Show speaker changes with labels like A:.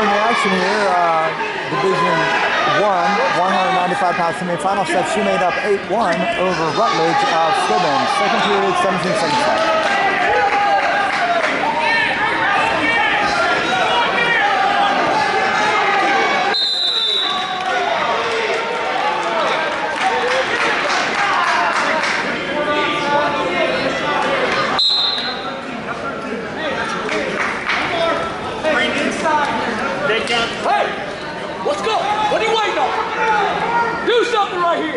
A: The action here, uh, Division 1, 195-pound semifinal set. Shumate up 8-1 over Rutledge of Stebbins. Second period, 17 seconds left.
B: Hey, let's go. What are you waiting on? Do something right here.